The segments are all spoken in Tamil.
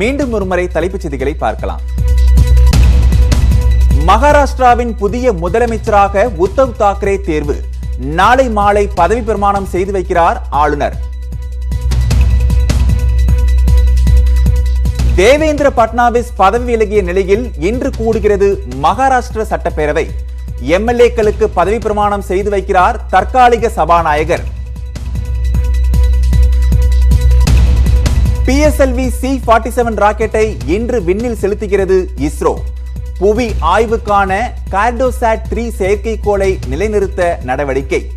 மீண்டும் ஒருமுறை தலைப்புச் செய்திகளை பார்க்கலாம். மகாராஷ்டிராவின் புதிய முதலமைச்சராக உத்தவ் தாக்கரே தேர்வு. நாளை மாலை பதவி பிரமாணம் செய்து வைக்கிறார் ஆளுநர். தேவேந்திர பட்னாவிஸ் பதவி விலகிய நிலையில் இன்று கூடுகிறது மகாராஷ்டிர சட்டப்பேரவை. எம்எல்ஏக்களுக்கு பதவி பிரமாணம் செய்து வைக்கிறார் தற்காலிக சபாநாயகர். பிஎஸ்எல்வி சி ஃபார்ட்டி செவன் ராக்கெட்டை இன்று விண்ணில் செலுத்துகிறது இஸ்ரோ. புவி ஆய்வுக்கான கார்டோசாட் த்ரீ செயற்கைக்கோளை நிலைநிறுத்த நடவடிக்கை.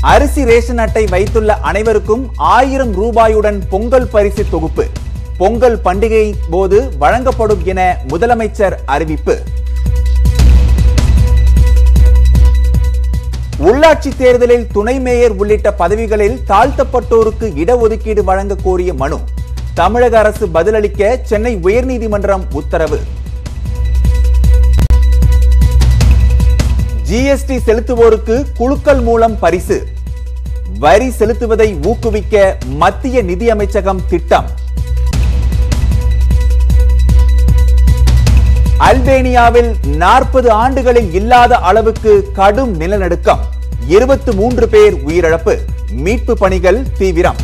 அரிசி ரேஷன் அட்டை வைத்துள்ள அனைவருக்கும் ஆயிரம் ரூபாயுடன் பொங்கல் பரிசு தொகுப்பு. பொங்கல் பண்டிகை போது வழங்கப்படும் என முதலமைச்சர் அறிவிப்பு. உள்ளாட்சி தேர்தலில் துணை மேயர் உள்ளிட்ட பதவிகளில் தாழ்த்தப்பட்டோருக்கு இடஒதுக்கீடு வழங்க கோரிய மனு. தமிழக அரசு பதிலளிக்க சென்னை உயர்நீதிமன்றம் உத்தரவு. ஜிஎஸ்டி செலுத்துவோருக்கு குழுக்கள் மூலம் பரிசு. வரி செலுத்துவதை ஊக்குவிக்க மத்திய நிதி அமைச்சகம் திட்டம். அல்பேனியாவில் நாற்பது ஆண்டுகளில் இல்லாத அளவுக்கு கடும் நிலநடுக்கம். இருபத்தி மூன்று பேர் உயிரிழப்பு. மீட்பு பணிகள் தீவிரம்.